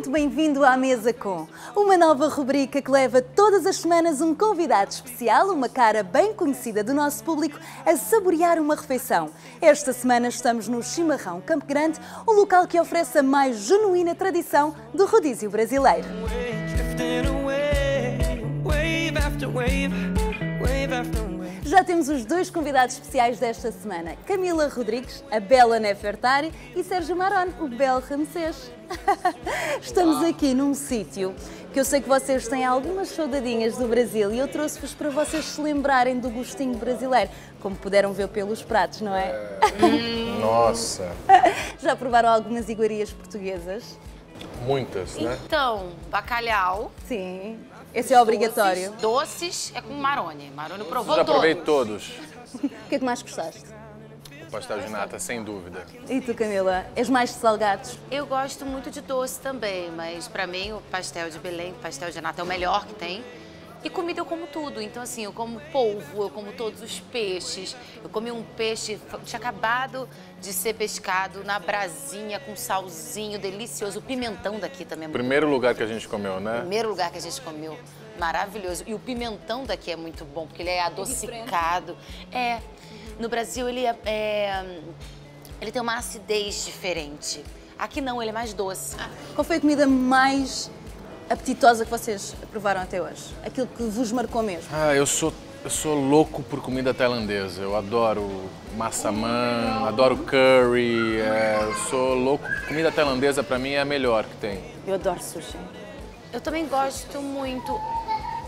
muito bem-vindo à Mesa Com, uma nova rubrica que leva todas as semanas um convidado especial, uma cara bem conhecida do nosso público, a saborear uma refeição. Esta semana estamos no Chimarrão Campo Grande, um local que oferece a mais genuína tradição do rodízio brasileiro. Já temos os dois convidados especiais desta semana, Camila Rodrigues, a bela Nefertari, e Sérgio Maron, o belo Ramsês. Estamos aqui num sítio que eu sei que vocês têm algumas saudadinhas do Brasil e eu trouxe-vos para vocês se lembrarem do gostinho brasileiro, como puderam ver pelos pratos, não é? Nossa, Já provaram algumas iguarias portuguesas? muitas, né? Então, bacalhau. Sim. Esse é obrigatório. Doces, doces é com Marone. Marone provou Já provei todos. todos. O que é que mais gostaste? O pastel de nata, sem dúvida. E tu, Camila? És mais de salgados? Eu gosto muito de doce também, mas pra mim o pastel de Belém, o pastel de nata é o melhor que tem. E comida eu como tudo, então assim, eu como polvo, eu como todos os peixes. Eu comi um peixe, tinha acabado de ser pescado na brasinha com salzinho delicioso. O pimentão daqui também é muito Primeiro lugar que a gente comeu, né? primeiro lugar que a gente comeu. Maravilhoso. E o pimentão daqui é muito bom, porque ele é adocicado. É. No Brasil, ele é, é- Ele tem uma acidez diferente. Aqui não, ele é mais doce. Qual foi a comida mais apetitosa que vocês provaram até hoje? Aquilo que vos marcou mesmo? Ah, eu sou, eu sou louco por comida tailandesa. Eu adoro massamã, adoro curry. é, eu sou louco. Comida tailandesa pra mim é a melhor que tem. Eu adoro sushi. Eu também gosto muito.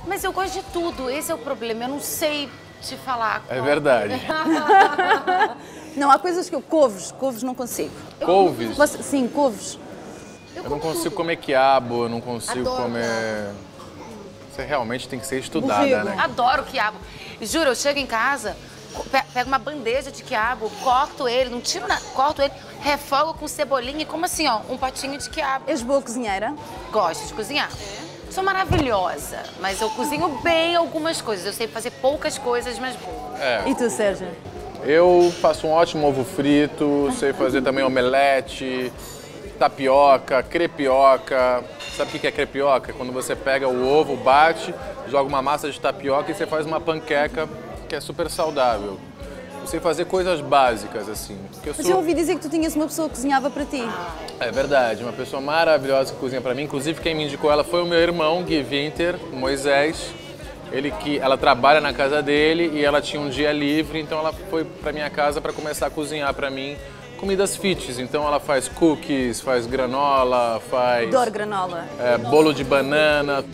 Mas eu gosto de tudo, esse é o problema. Eu não sei te falar. É qual. verdade. Não, há coisas que eu... Couves, couves não consigo. Couves. Você- sim, couves. Eu não consigo comer quiabo, eu não consigo Adoro. comer. Você realmente tem que ser estudada, né? Adoro quiabo. Juro, eu chego em casa, pego uma bandeja de quiabo, corto ele, não tiro nada, corto ele, refogo com cebolinha e como assim, ó, um potinho de quiabo. És boa cozinheira? Gosto de cozinhar. Sou maravilhosa, mas eu cozinho bem algumas coisas. Eu sei fazer poucas coisas, mas boas. É. E tu, Sérgio? Eu faço um ótimo ovo frito, sei fazer também omelete, tapioca, crepioca. Sabe o que é crepioca? É Quando você pega o ovo, bate, joga uma massa de tapioca e você faz uma panqueca que é super saudável. Sei fazer coisas básicas, assim. Eu Mas sou... eu ouvi dizer que tu tinhas uma pessoa que cozinhava para ti. É verdade, uma pessoa maravilhosa que cozinha pra mim. Inclusive, quem me indicou ela foi o meu irmão, Gui Winter, Moisés. Ele que ela trabalha na casa dele e ela tinha um dia livre, então ela foi pra minha casa para começar a cozinhar pra mim comidas fits. Então ela faz cookies, faz granola, faz Adoro granola. é, bolo de banana.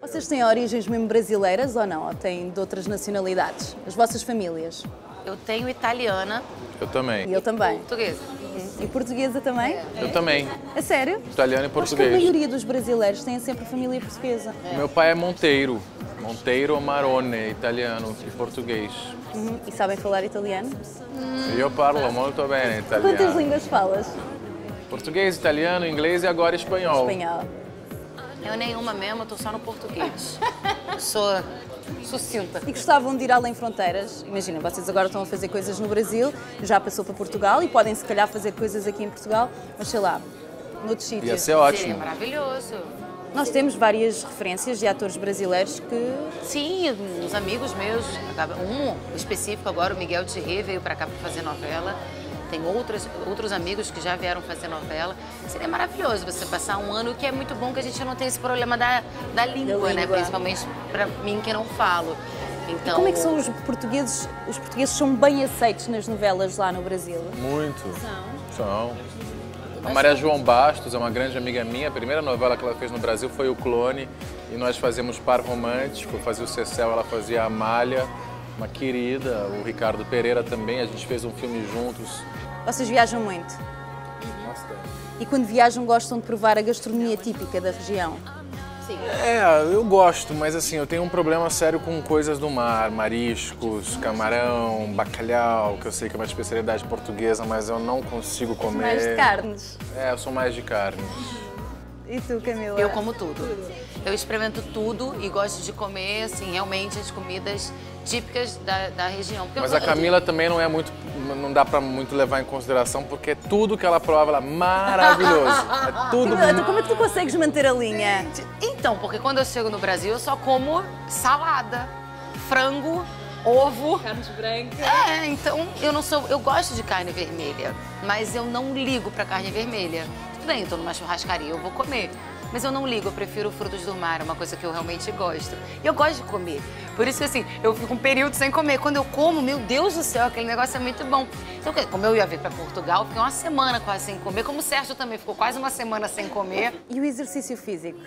Vocês têm origens mesmo brasileiras ou não? Ou têm de outras nacionalidades? As vossas famílias? Eu tenho italiana Eu também. E eu também. portuguesa. E portuguesa também? Eu também. A sério? Italiano e Acho que a português. maioria dos brasileiros tem sempre família portuguesa. Meu pai é Monteiro. Monteiro Marone, italiano e português. Uhum. E sabem falar italiano? E eu parlo muito bem italiano. Quantas línguas falas? Português, italiano, inglês e agora espanhol. Espanhol. Eu nenhuma mesmo, eu tô só no português. Sou sucinta. E gostavam de ir além fronteiras? Imagina, vocês agora estão a fazer coisas no Brasil, já passou para Portugal e podem se calhar fazer coisas aqui em Portugal, mas sei lá, noutros sítios. Ia ser Seria ótimo. maravilhoso. Nós temos várias referências de atores brasileiros que Sim, uns amigos meus, um específico agora, o Miguel Thierry, veio para cá para fazer novela. Tem outros, outros amigos que já vieram fazer novela. Seria maravilhoso você passar um ano, que é muito bom que a gente não tem esse problema da, da língua, né? língua. Principalmente para mim que não falo. Então, Como é que são os portugueses? Os portugueses são bem aceitos nas novelas lá no Brasil. Muito. São. A Maria João Bastos é uma grande amiga minha. A primeira novela que ela fez no Brasil foi O Clone. E nós fazíamos par romântico. Eu fazia o Cecel, ela fazia a Amália. Uma querida. O Ricardo Pereira também. A gente fez um filme juntos. Vocês viajam muito Bastante. e quando viajam gostam de provar a gastronomia típica da região. assim. É, eu gosto, mas assim, eu tenho um problema sério com coisas do mar, mariscos, camarão, bacalhau, que eu sei que é uma especialidade portuguesa, mas eu não consigo comer. Mais de carnes. É, eu sou mais de carnes. E tu, Camila? Eu como tudo. Eu experimento tudo e gosto de comer, assim, realmente as comidas típicas da, da região. Porque Mas a Camila também não é muito, não dá pra muito levar em consideração, porque tudo que ela prova, ela é maravilhoso. É tudo Camila, então como é que tu consegues manter a linha? Então, porque quando eu chego no Brasil, eu só como salada, frango, ovo. Carnes brancas. É, então eu não sou. Eu gosto de carne vermelha, mas eu não ligo pra carne vermelha. Tudo bem, eu tô numa churrascaria, eu vou comer. Mas eu não ligo, eu prefiro frutos do mar, é uma coisa que eu realmente gosto. E eu gosto de comer. Por isso que assim, eu fico um período sem comer. Quando eu como, meu Deus do céu, aquele negócio é muito bom. Então, como eu ia vir pra Portugal, fiquei uma semana quase sem comer. Como o Sérgio também ficou quase uma semana sem comer. E o exercício físico?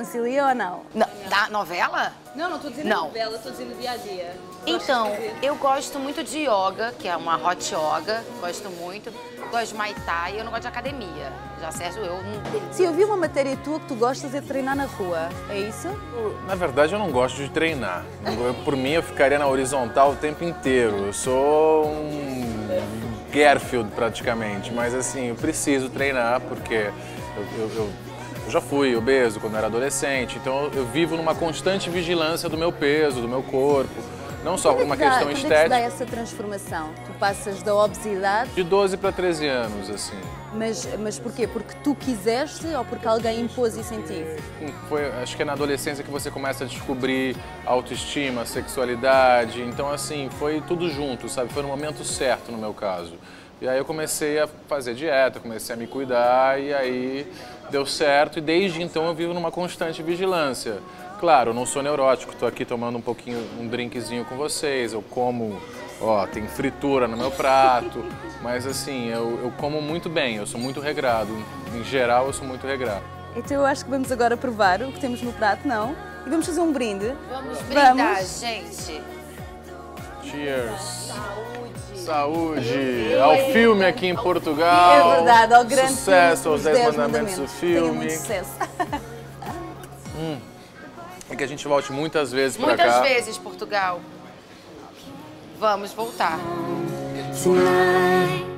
Concilia ou não? Na, da novela? Não, não estou dizendo Não. novela, estou dizendo dia a dia. Então, eu gosto muito de yoga, que é uma hot yoga, gosto muito. Gosto de Muay Thai, eu não gosto de academia. Já Sérgio, eu não... Sim, eu vi uma matéria tua que tu gostas de treinar na rua, é isso? Na verdade, eu não gosto de treinar. Por mim, eu ficaria na horizontal o tempo inteiro. Eu sou um Garfield, praticamente. Mas, assim, eu preciso treinar porque eu, eu- eu- eu já fui obeso quando era adolescente. Então, eu, vivo numa constante vigilância do meu peso, do meu corpo. Não só por uma é dá- questão quando é que dá estética. essa transformação? Tu passas da obesidade, De 12 para 13 anos, assim. mas, mas porquê? Porque tu quiseste ou porque alguém impôs isso em ti? Foi, acho que é na adolescência que você começa a descobrir autoestima, sexualidade. Então, assim, foi tudo junto, sabe? Foi no momento certo, no meu caso. E aí eu comecei a fazer dieta, comecei a me cuidar e aí deu certo. E desde então eu vivo numa constante vigilância. Claro, eu não sou neurótico, estou aqui tomando um pouquinho, um drinkzinho com vocês. Eu como, ó, tem fritura no meu prato. Mas assim, eu, eu como muito bem, eu sou muito regrado. Em geral, eu sou muito regrado. Então eu acho que vamos agora provar o que temos no prato, não? E vamos fazer um brinde. Vamos brindar, Vamos. gente. Cheers. Saúde. Ao filme aqui em Portugal. É verdade, ao grande Sucesso aos Os 10 Dez mandamentos do filme. muito sucesso. E que a gente volte muitas vezes Muitas cá. vezes, Portugal. Vamos voltar. Tonight